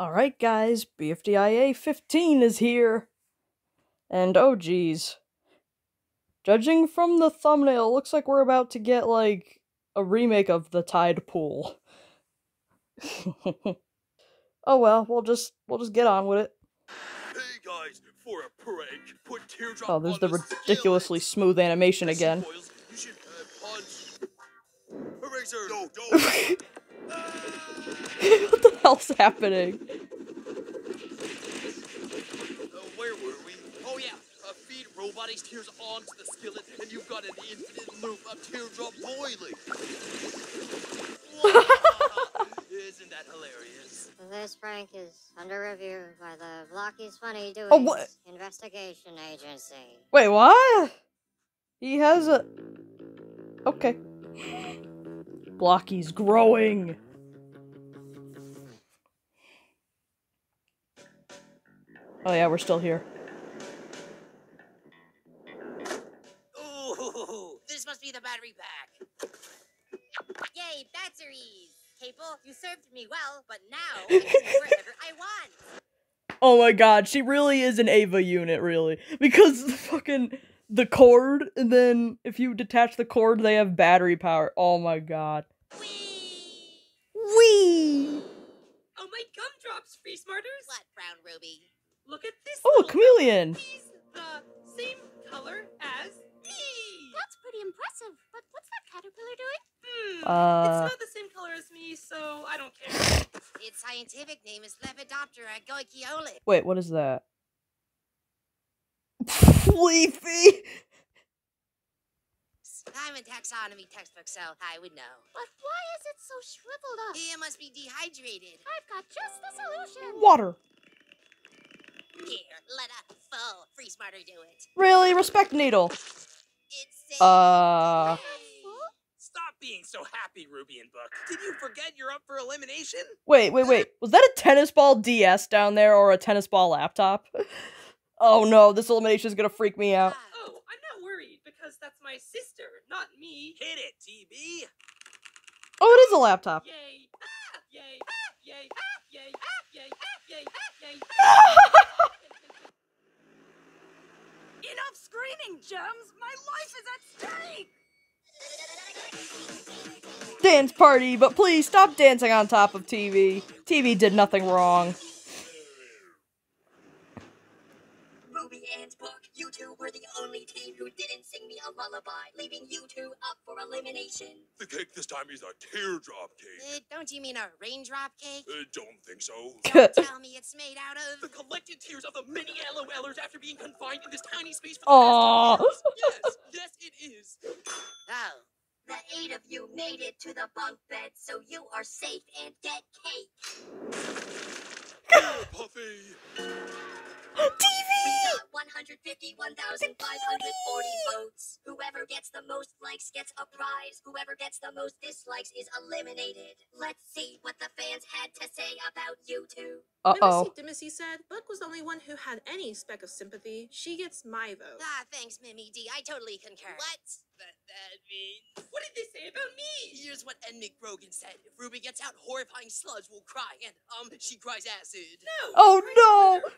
Alright, guys, BFDIA 15 is here. And oh, geez. Judging from the thumbnail, looks like we're about to get, like, a remake of The Tide Pool. oh well, we'll just we'll just get on with it. Hey guys, for a put teardrop Oh, there's the the ridiculously smooth animation again. should uh. Eraser. No. what the hell's happening? Uh, where were we? Oh yeah, uh, feed robotics tears onto the skillet, and you've got an infinite loop of teardrop boiling. Isn't that hilarious? This prank is under review by the Blocky's Funny Doings Oh, what? Investigation Agency. Wait, what? He has a. Okay. Blocky's growing. Oh yeah, we're still here. Ooh, this must be the battery pack. Yay, batteries! Cable, you served me well, but now I can do wherever I want. Oh my god, she really is an EVA unit, really. Because the fucking the cord, and then if you detach the cord, they have battery power. Oh my god. Whee! Wee! Oh my gumdrops, free smarters! What, Brown Ruby? Look at this. Oh, a chameleon. guy. He's the same color as me. That's pretty impressive. But what's that caterpillar doing? Hmm. Uh. it's not the same color as me, so I don't care. Its scientific name is Lepidoptera goikioli. Wait, what is that? Leafy. I'm in taxonomy textbook, so I would know. But why is it so shriveled up? It must be dehydrated. I've got just the solution. Water. Here, let a full free smarter do it. Really? Respect needle. It's Uh. Stop being so happy, Ruby and Book. Did you forget you're up for elimination? Wait, wait, wait. Was that a tennis ball DS down there or a tennis ball laptop? Oh no, this elimination is gonna freak me out. Oh, I'm not worried because that's my sister, not me. Hit it, TB. Oh, it is a laptop. Yay! Ah! Yay! Ah, ah, ah, yay! Yay! Yay! Yay! Yay! Enough screaming, Gems! My life is at stake! Dance party, but please stop dancing on top of TV. TV did nothing wrong. Ruby and Book, you two were the only team who didn't sing me a lullaby, leaving you two up for elimination. The cake this time is a teardrop cake. Uh, don't you mean a raindrop cake? Uh, don't think so. Don't tell me it's made out of... The collected tears of the many LOLers after being confined in this tiny space for the past. Yes, yes, it is. Oh. The eight of you made it to the bunk bed, so you are safe and get cake. Puffy. We got 151,540 votes. Whoever gets the most likes gets a prize. Whoever gets the most dislikes is eliminated. Let's see what the fans had to say about you two. Uh oh. Dimissy said Book was the only one who had any speck of sympathy. She gets my vote. Ah, thanks, Mimi D. I totally concur. What? That, that means. What did they say about me? Here's what Ed McBrogan said. If Ruby gets out, horrifying sludge will cry, and, um, she cries acid. No. Oh no!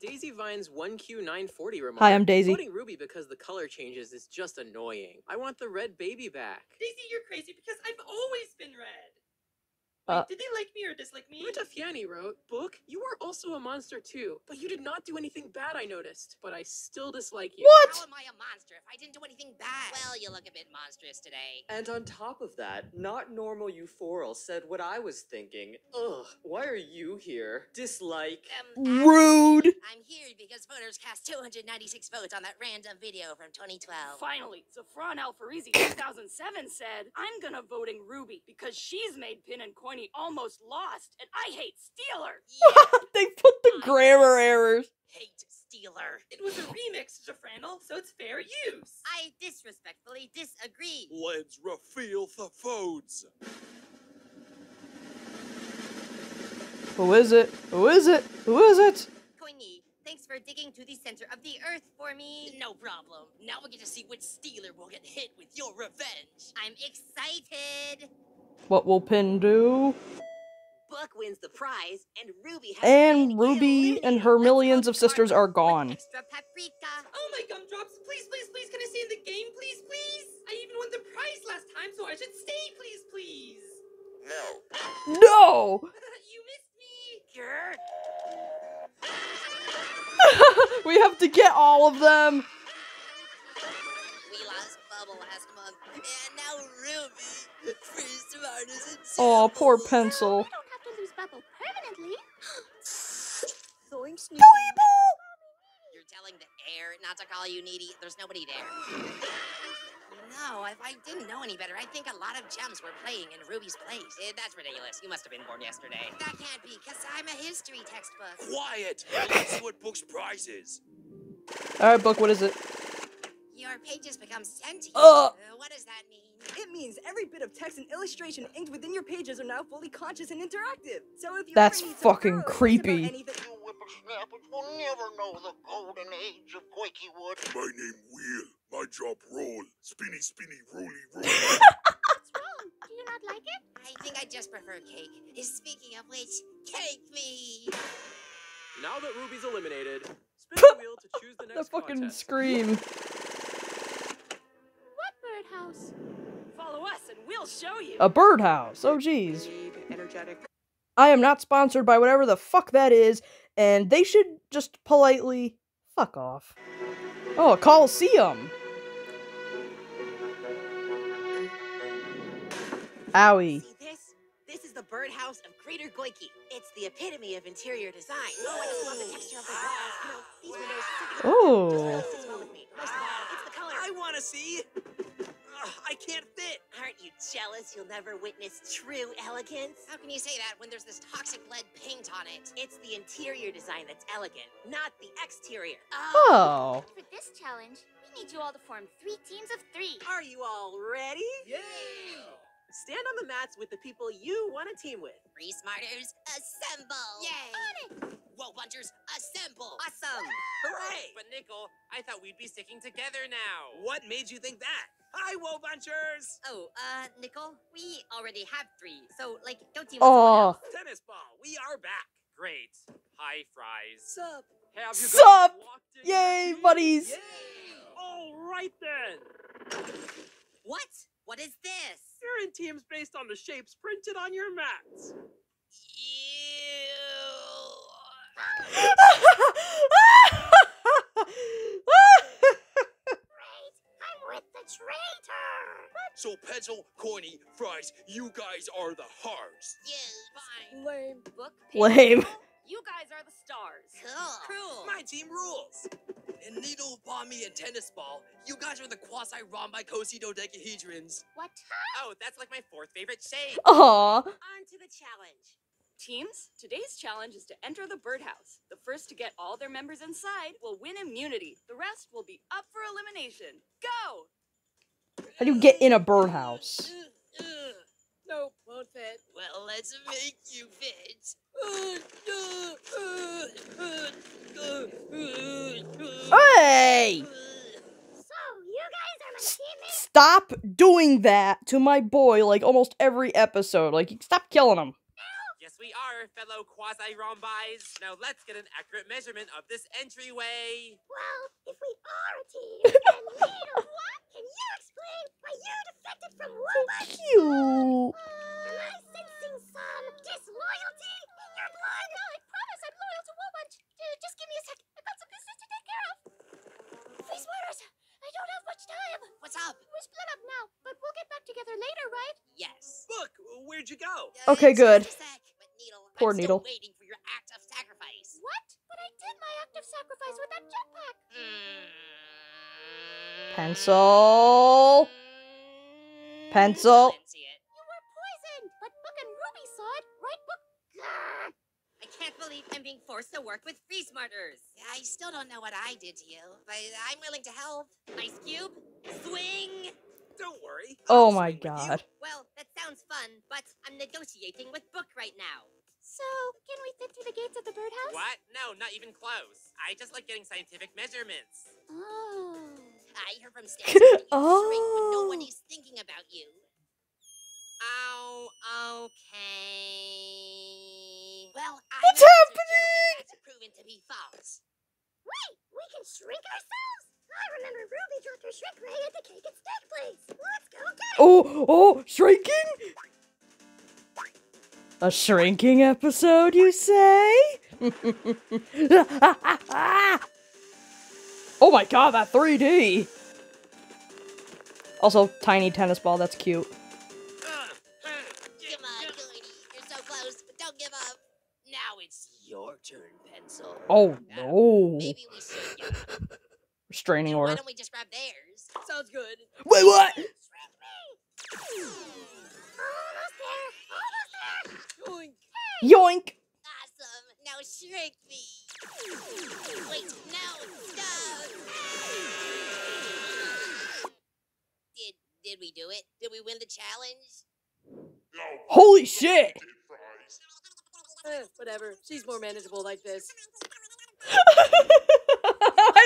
Daisy Vine's 1Q940 remark. Hi, I'm Daisy. Voting Ruby because the color changes is just annoying. I want the red baby back. Daisy, you're crazy because I've always been red. Uh, did they like me or dislike me? Rita Fiani wrote, Book, you are also a monster too, but you did not do anything bad, I noticed. But I still dislike you. What? How am I a monster if I didn't do anything bad? Well, you look a bit monstrous today. And on top of that, not normal Euphoral said what I was thinking. Ugh, why are you here? Dislike. Um, Rude. I'm here because voters cast 296 votes on that random video from 2012. Finally, Zafran Alfarizi 2007 said, I'm gonna voting Ruby because she's made Pin and Coiny almost lost, and I hate Steeler. Yeah, they put the grammar errors. hate stealer. It was a remix, Jafrandel, so it's fair use. I disrespectfully disagree. Let's reveal the votes. Who is it? Who is it? Who is it? Coiny, thanks for digging to the center of the earth for me. No problem. Now we get to see which Steeler will get hit with your revenge. I'm excited. What will Pin do? Book wins the prize, and Ruby has And Ruby and her millions of sisters are gone. Extra. Oh my gumdrops! Please, please, please, can I stay in the game, please, please? I even won the prize last time, so I should stay, please, please. No. No! you missed me. Grr. we have to get all of them. We last month, and now Ruby. Freeze tomatoes and Oh, poor pencil. We don't have to lose Bubble permanently. Zoink, Snoopy. You're telling the air not to call you needy. There's nobody there. No, if I didn't know any better, I'd think a lot of gems were playing in Ruby's place. Eh, that's ridiculous. You must have been born yesterday. That can't be, because I'm a history textbook. Quiet. Let's see what Book's prize is. Alright, book, what is it? Your pages become sentient. Ugh. Uh, what does that mean? It means every bit of text and illustration inked within your pages are now fully conscious and interactive. So if you That's ever need some fucking thorough creepy. anything- You whippersnappers will never know the golden age of Quakey Wood. My name Wheel. My job roll. Spinny, spinny, roly, roly. What's wrong? Do you not like it? I think I just prefer cake. Speaking of which, cake me. Now that Ruby's eliminated, spin the wheel to choose the That next fucking contest. scream. What birdhouse? Follow us and we'll show you. A birdhouse. Oh, jeez. I am not sponsored by whatever the fuck that is, and they should just politely fuck off. Oh, a coliseum. Owie. See this? This is the birdhouse of Greater Goiky. It's the epitome of interior design. Oh, I just love the texture of the glass. You know, these windows. Just Ooh. really sits well with me. Most of all, it's the color. I want to see. Ugh, I can't fit. Aren't you jealous you'll never witness true elegance? How can you say that when there's this toxic lead paint on it? It's the interior design that's elegant, not the exterior. Oh. oh. For this challenge, we need you all to form three teams of three. Are you all ready? Yeah! Stand on the mats with the people you want to team with. Free smarters, assemble! Yay! On it! Whoa, bunchers, assemble! Awesome. Hooray! But Nickel, I thought we'd be sticking together now. What made you think that? Hi, Woe Bunchers! Oh, uh, Nickel, we already have three, so like, don't team Aw. with someone. Tennis ball, we are back. Great. Hi, Fries. Sup? Have you Sup? guys locked in Yay, buddies. All right then. What? What is this? You're in teams based on the shapes printed on your mats. I'm with the traitor. So, Pencil, Coiny, Fries, you guys are the hearts. Yeah, fine. Lame. Book. Lame. You guys are the stars. Cool. Cruel. My team rules. And Needle, Bomby, and Tennis Ball, you guys are the quasi-rhombicosidodecahedrons. What? Oh, that's like my fourth favorite shape. Aw. On to the challenge. Teams, today's challenge is to enter the birdhouse. The first to get all their members inside will win immunity. The rest will be up for elimination. Go! How do you get in a birdhouse? Nope, won't fit. Well, let's make you fit. Hey! So, you guys are my teammates? Stop doing that to my boy like almost every episode. Like, stop killing him. Yes, we are, fellow quasi-rhombis. Now let's get an accurate measurement of this entryway. Well, if we are a team, then Needle, what? Can you explain why you defected from Woobus? Cute. Am I sensing some disloyalty in your blood? No, I promise I'm loyal to Woobunch. Dude, just give me a sec. I've got some business to take care of. Face Murders, I don't have much time. What's up? We're split up now, but we'll get back together later, right? Yes. Look, where'd you go? Uh, Okay, just good. A sec, but Needle, Poor I'm Needle. Still waiting for your act of sacrifice. What? But I did my act of sacrifice with that jetpack. Hmm. Pencil. Pencil. Still didn't see it. You were poisoned, but Book and Ruby saw it, right, Book? Grr. I can't believe I'm being forced to work with free smarters. I still don't know what I did to you, but I'm willing to help. Ice Cube, swing. Don't worry. Oh my god. Well, that sounds fun, but I'm negotiating with Book right now. So, can we fit through the gates of the birdhouse? What? No, not even close. I just like getting scientific measurements. Oh. I hear from Stan oh. no one oh. is thinking about you. Oh, okay. Well, I What's happening? That's proven to be false. Wait, we can shrink ourselves? I remember Ruby dropped her shrink ray at the cake and steak place. Let's go get it. Oh, oh, shrinking? A shrinking episode, you say? oh my god, that 3D! Also, tiny tennis ball, that's cute. Come on, Coiny. You're so close, but don't give up. Now it's your turn, Pencil. Oh no. Maybe we should give up. Restraining Why don't we just grab theirs? Sounds good. Wait, what? Yoink. Yoink! Awesome. Now shrink me. Wait, no, stop. Did did we do it? Did we win the challenge? No. Holy shit! Eh, whatever. She's more manageable like this.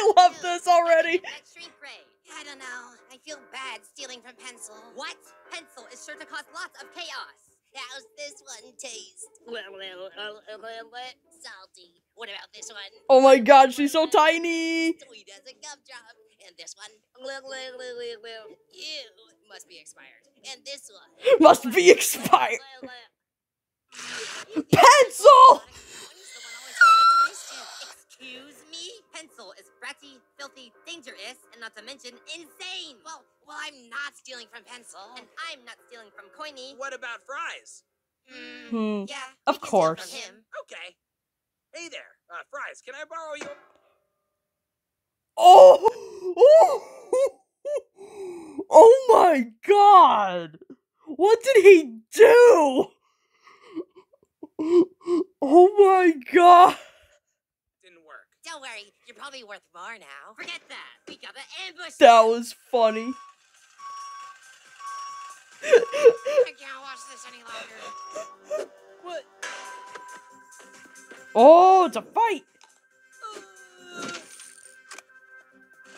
I love this already. That shrink ray. I don't know. I feel bad stealing from Pencil. What? Pencil is sure to cause lots of chaos. How's this one taste? Salty. What about this one? Oh my god, she's so tiny! Sweet as a gumdrop. And this one? Ew. Must be expired. And this one? Must be expired. Pencil! Excuse me? Pencil is bratty, filthy, dangerous, and not to mention insane. Well, well, I'm not stealing from Pencil. And I'm not stealing from Coiny. What about fries? Hmm. Yeah. Of course. Him. Okay. Hey there, uh, fries. Can I borrow your? Oh! Oh! Oh my god! What did he do? Oh my god! Didn't work. Don't worry, you're probably worth more now. Forget that. We got the ambush. That was funny. I can't watch this any longer. What? Oh, it's a fight!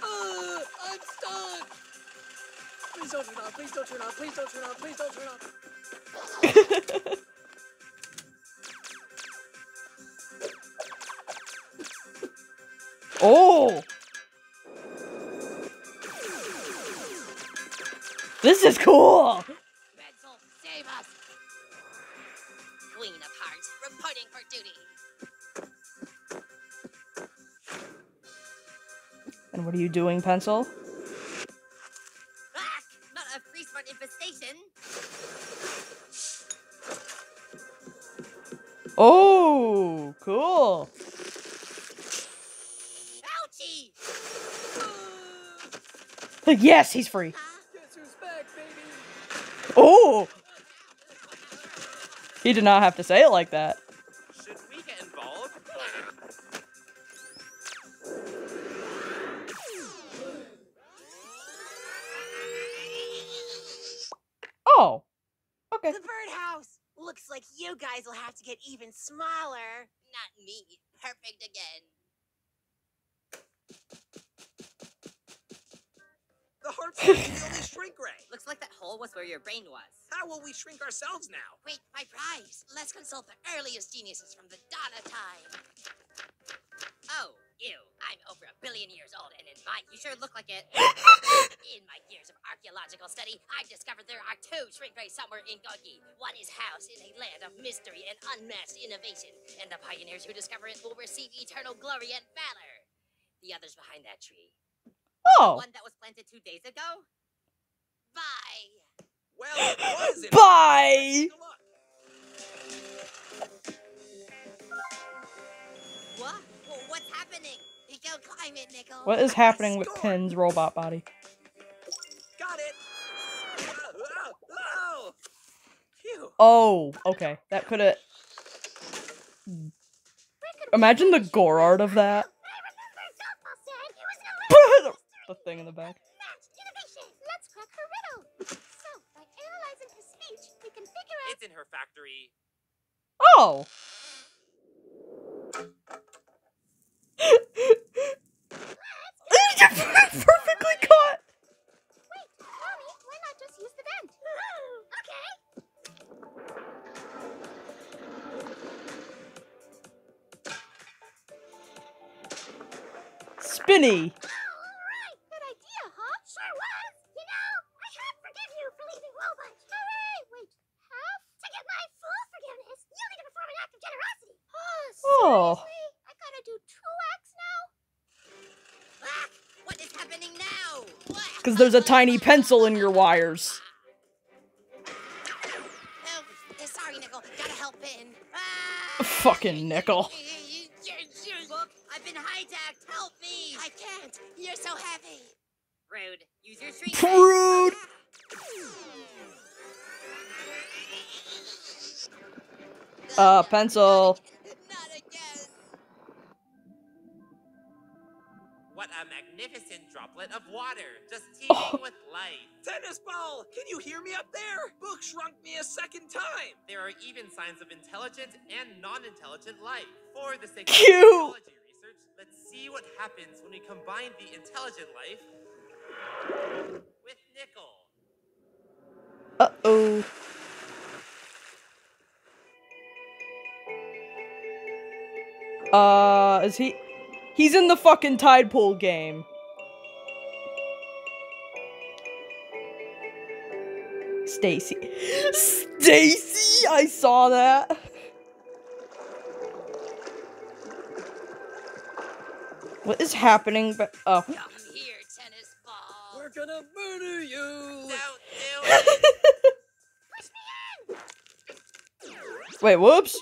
Uh, I'm stuck. Please don't turn off. Please don't turn off. Please don't turn off. Please don't turn off. Oh! This is cool! Pencil, save us. Queen of Hearts, reporting for duty. And what are you doing, Pencil? Yes, he's free. Guess who's back, baby? Oh! He did not have to say it like that. Should we get involved? Oh. Okay. The birdhouse! Looks like you guys will have to get even smaller. Not me. Perfect again. The heart's the only shrink ray. Looks like that hole was where your brain was. How will we shrink ourselves now? Wait, my prize. Let's consult the earliest geniuses from the dawn of time. Oh, ew. I'm over a billion years old, and in my, you sure look like it. In my years of archaeological study, I've discovered there are two shrink rays somewhere in Goiky. One is housed in a land of mystery and unmatched innovation, and the pioneers who discover it will receive eternal glory and valor. The other's behind that tree. Oh. One that was planted two days ago? Bye. Well, it was. in- Bye! Take a look. What? What's happening? Go climb it, What is happening with Pin's robot body? Got it. Whoa, whoa, whoa. Phew. Oh, okay. That could have. Imagine the gore art of that. The, the thing in the back. Innovation. Let's crack her riddle. So, by analyzing her speech, we can figure out. It's in her factory. Oh! Perfectly caught! Wait, Mommy, why not just use the vent? okay. Spinny. Alright, good idea, huh? Sure was. You know, I half forgive you for leaving Wobunch. Hooray! Wait, half? To get my full forgiveness, you'll need to perform an act of generosity. Oh, Oh. seriously? I gotta do two acts now? Ah, what is happening now? What? Because there's a tiny pencil in your wires. Eh, Sorry, Nickel. Gotta help in. Ah! Fucking nickel. Look, I've been hijacked. Help me! I can't. You're so heavy. Rude. Use your street. Prude. Uh, pencil. Intelligent and non-intelligent life. For the sake Cute. of biology research, let's see what happens when we combine the intelligent life with nickel. Uh oh. Uh, is he? He's in the fucking tide pool game. Stacy. Stacy, I saw that. What is happening? But oh, Come here, tennis ball. We're gonna murder you! wait, whoops.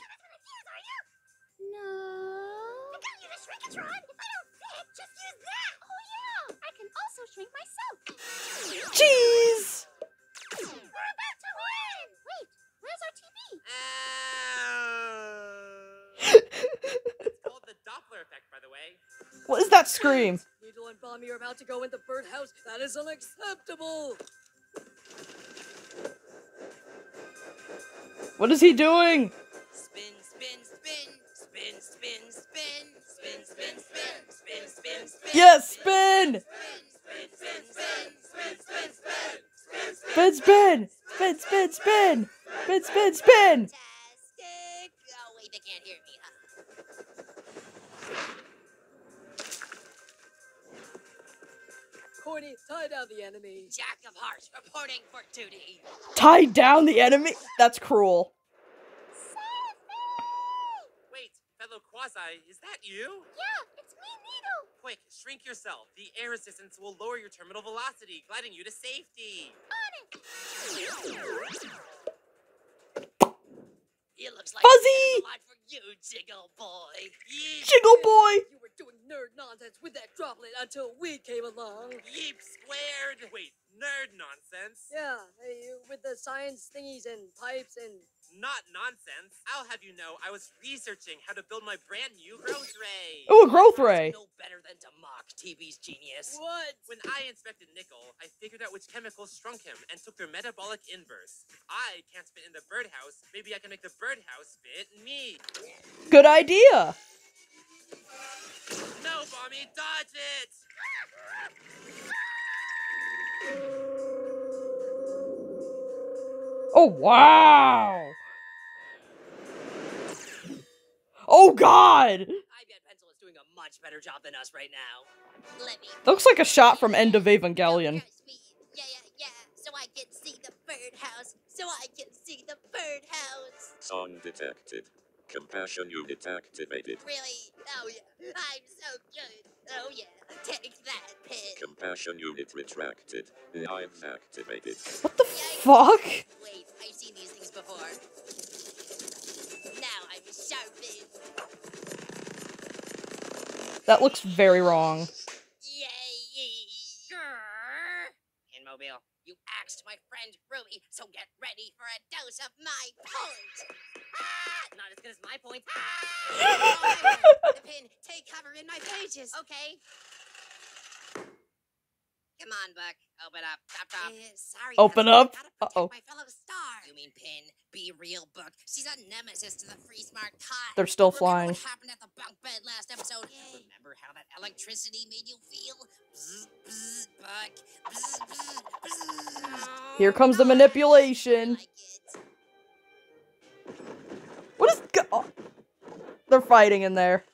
What is? Needle and Bomb, you're about to go in the birdhouse. That is unacceptable. What is he doing? Spin, spin, spin, spin, spin, spin, spin, spin, spin, spin, spin, spin. Yes, spin. Spin, spin, spin, spin, spin, spin, spin, spin, spin. Oh down the enemy. Jack of Hearts reporting for duty. Tie down the enemy. That's cruel. Wait, fellow Quasi, is that you? Yeah, it's me, Needle. Quick, shrink yourself. The air resistance will lower your terminal velocity, gliding you to safety. It looks like Fuzzy! a lot for you, Jiggle Boy. Jiggle boy. You were doing nerd nonsense with that droplet until we came along. Yeep squared. Wait, nerd nonsense. Yeah, hey, you- with the science thingies and pipes and Not nonsense. I'll have you know, I was researching how to build my brand new growth ray. Oh, a growth ray. No better than to mock TV's genius. what? When I inspected Nickel, I figured out which chemicals shrunk him and took their metabolic inverse. If I can't fit in the birdhouse, maybe I can make the birdhouse fit me. Good idea. No, Bomby, dodge it! Oh wow. Oh god. I Pencil is doing a much better job than us right now. Let me. Looks like a shot from End of Evangelion. Yeah, yeah, yeah. So I can see the birdhouse. So I can see the birdhouse. Song detected. Compassion unit activated. Really? Oh yeah. I'm so good. Oh yeah. Take that, pin. Compassion unit retracted. I've activated. What the fuck? Wait, I've seen these things before. Now I'm sharpened. That looks very wrong. Yay! Grrr. Pinmobile, you axed my friend Ruby, so get ready for a dose of my point. Ah! Not as good as my point. Ah! the pin, take cover in my pages. Okay. Come on, Buck. Open up. Top top. sorry. Open up. Uh oh. My fellow star. You mean Pin? Be real, Buck. She's a nemesis to the free smart cot. They're still Remember flying. What happened at the bunk bed last episode? Remember how that electricity made you feel? Bzz, bzz, Buck. Bzz, bzz, bzz. Here comes the manipulation. What is go- oh. They're fighting in there.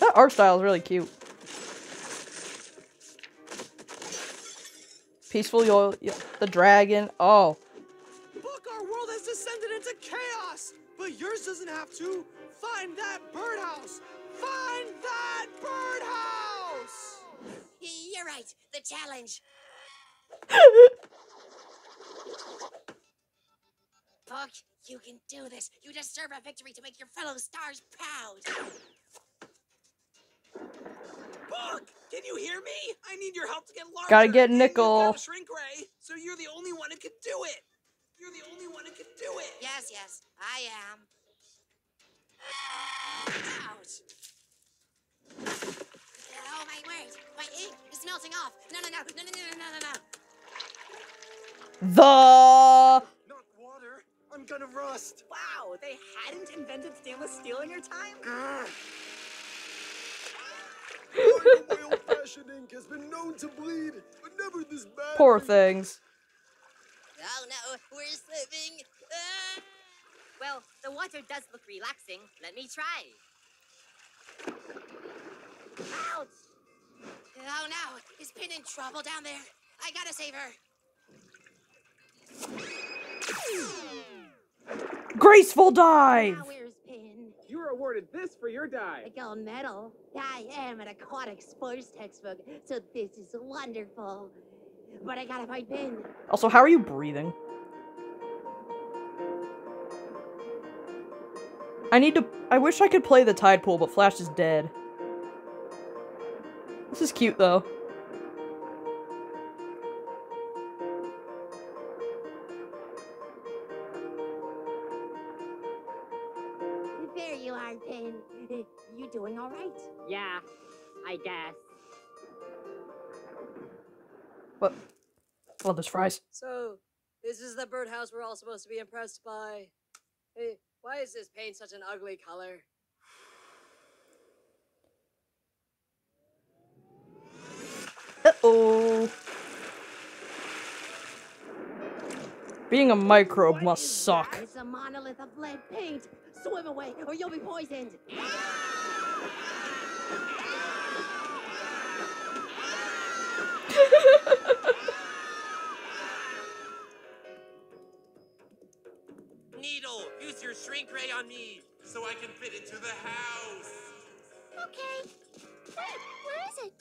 That art style is really cute. Peaceful, yo, yo- the dragon. Oh, Look, our world has descended into chaos! But yours doesn't have to. Find that birdhouse! Find that birdhouse! You're right. The challenge. Book, you can do this. You deserve a victory to make your fellow stars proud. Book, can you hear me? I need your help to get larger. Gotta get Nickel. got a shrink ray, so you're the only one who can do it. You're the only one who can do it. Yes, yes, I am. Ouch. Oh my word! My ink is melting off. No, no, no, no, no, no, no, no, no. the Not water. I'm gonna rust. Wow, they hadn't invented stainless steel in your time? Old-fashioned ink has been known to bleed, but never this bad. poor things. Oh no, we're slipping. Ah! Well, the water does look relaxing. Let me try. Ouch! Oh no, is Pin in trouble down there? I gotta save her. Graceful dive. Now where's Pin? You were awarded this for your dive. A gold medal. I am an aquatic sports textbook, so this is wonderful. But I gotta find Pin. Also, how are you breathing? I need to. I wish I could play the tide pool, but Flash is dead. This is cute though. There's fries. So, this is the birdhouse we're all supposed to be impressed by. Hey, why is this paint such an ugly color? Uh oh. Being a microbe must suck. It's a monolith of lead paint. Swim away, or you'll be poisoned. I can fit into the house. Okay. Where, where is it?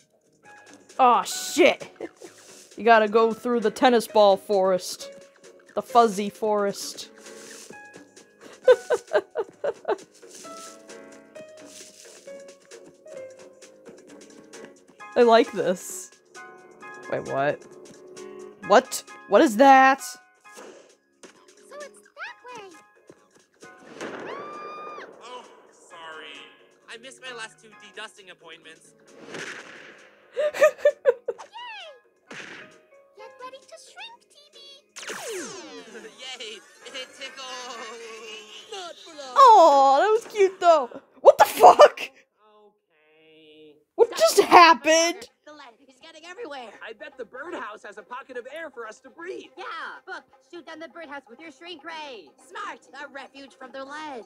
Oh shit! You gotta go through the tennis ball forest. The fuzzy forest. I like this. Wait, what? What? What is that? Cute. What the fuck? What just happened? The lead is getting everywhere. I bet the birdhouse has a pocket of air for us to breathe. Yeah, Book, shoot down the birdhouse with your shrink ray. Smart, a refuge from the lead.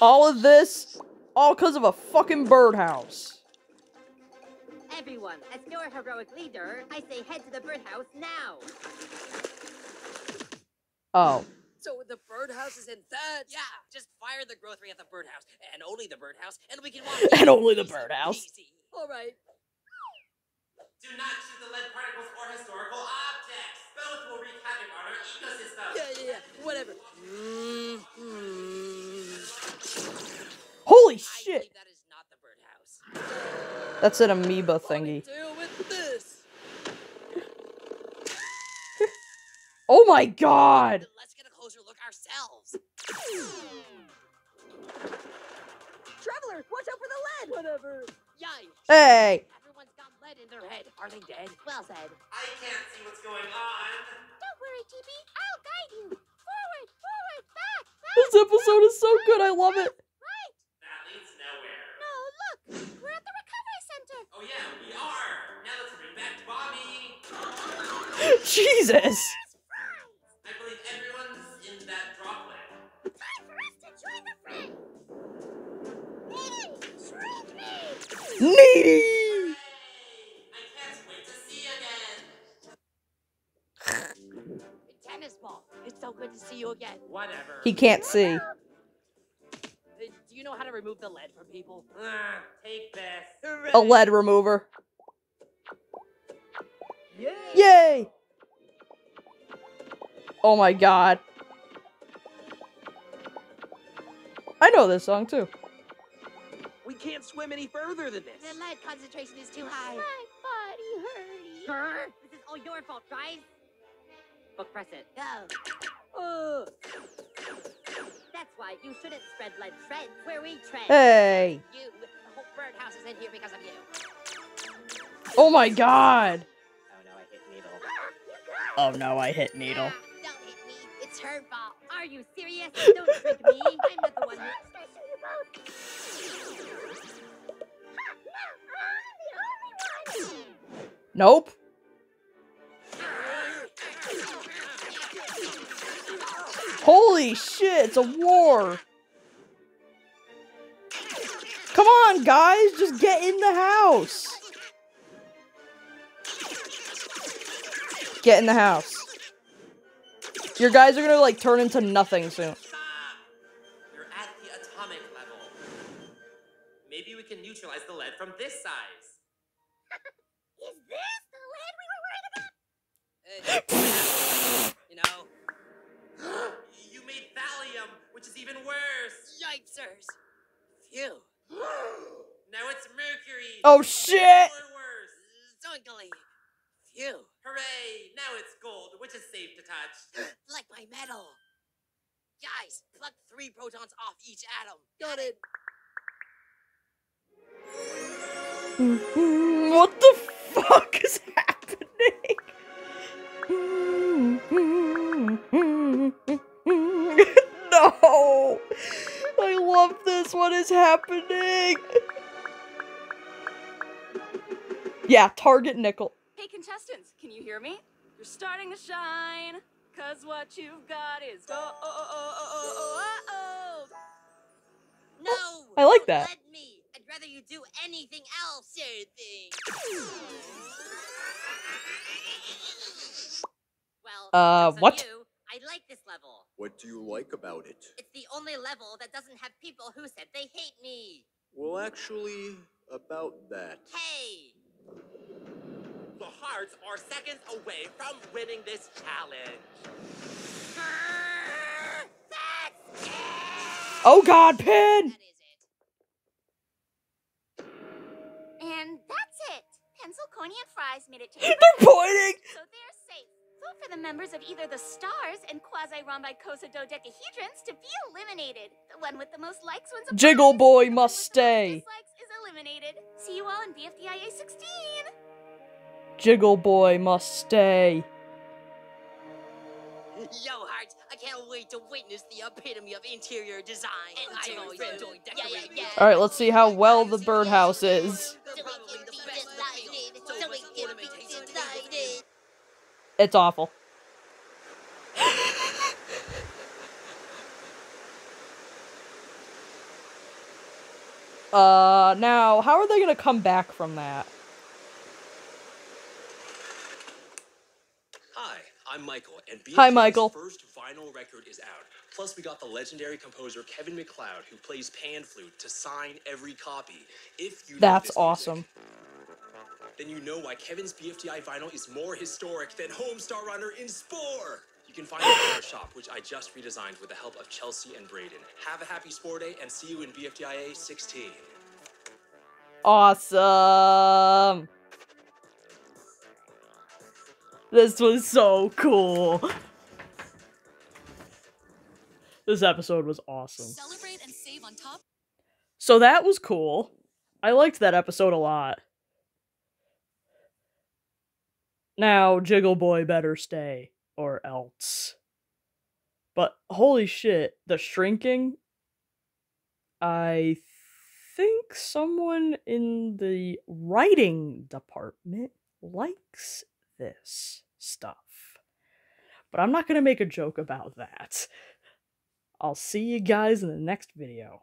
All of this, all because of a fucking birdhouse. Everyone, as your heroic leader, I say head to the birdhouse now. Oh. So the birdhouse is in that? Yeah, just fire the growth ray at the birdhouse, and only the birdhouse, and we can walk. And only the birdhouse. peasy. All right. Do not shoot the lead particles or historical objects. Both will wreak havoc on our ecosystem. Yeah, yeah, yeah. Whatever. Mm-hmm. Holy I shit! that is not the birdhouse. That's an amoeba thingy. Deal with this. Oh my god! Whatever. Yikes! Hey! Everyone's got lead in their head. Are they dead? Well said. I can't see what's going on. Don't worry, TB. I'll guide you. Forward, forward, back, back. This episode is so good, I love it. Right. That leads nowhere. No, look. We're at the recovery center. Oh yeah, we are. Now let's bring back Bobby. Jesus! Needy! Tennis ball. It's so good to see you again. Whatever. He can't see. Uh, Do you know how to remove the lead from people? Ah, take this. A lead remover. Yay! Oh my god. I know this song too. We can't swim any further than this. The lead concentration is too high. My body hurting. Grr. This is all your fault, guys. Book press it. Go. That's why you shouldn't spread lead threads where we tread. Hey. You. The whole birdhouse is in here because of you. Oh my god. Oh no, I hit needle. Ah, oh no, I hit ah, needle. Don't hit me. It's her fault. Are you serious? Don't trick me. I'm not the one who. Nope. Holy shit, it's a war. Come on, guys, just get in the house. Get in the house. Your guys are gonna like turn into nothing soon. You're at the atomic level. Maybe we can neutralize the lead from this size. Is this the lead we were worried about? Uh, you know. you made thallium, which is even worse. Yikesers. Phew. Now it's mercury. Oh shit! Or worse. Zoinkly. Phew. Hooray! Now it's gold, which is safe to touch. Like my metal. Guys, pluck three protons off each atom. Got it. Mm-hmm. What the fuck is happening? Mm-hmm. Love this. What is happening? Yeah, target nickel. Hey, contestants, can you hear me? You're starting to shine, cause what you've got is gold. No! I like that. Let me. I'd rather you do anything else, you well, Uh, what? You, I like this level. What do you like about it? It's the only level that doesn't have people who said they hate me. Well, actually, about that. Hey! The Hearts are seconds away from winning this challenge. Oh god, pin! And that's it. Pencil, Coiny, and Fries made it to They're pointing! so they're safe. Vote for the members of either the stars and quasi-rhombicosa dodecahedrons to be eliminated. The one with the most likes wins a Jiggle prize. boy must stay. Dislikes is eliminated. See you all in BFDIA 16. Jiggle boy must stay. Yo, Hearts, I can't wait to witness the epitome of interior design. I've always enjoyed decorating. Yeah, yeah, Alright, let's see how well the birdhouse is. It's awful. Uh, now, how are they gonna come back from that? Hi, I'm Michael, and Hi, BFG's Michael. first vinyl record is out. Plus, we got the legendary composer Kevin MacLeod, who plays pan flute, to sign every copy. If you That's awesome. Then you know why Kevin's BFDI vinyl is more historic than Homestar Runner in Spore. You can find it in our shop, which I just redesigned with the help of Chelsea and Braden. Have a happy Spore Day, and see you in BFDIA 16. Awesome! This was so cool. This episode was awesome. Celebrate and save on top. So that was cool. I liked that episode a lot. Now, Jiggle Boy better stay, or else. But holy shit, the shrinking. I think someone in the writing department likes this stuff. But I'm not gonna make a joke about that. I'll see you guys in the next video.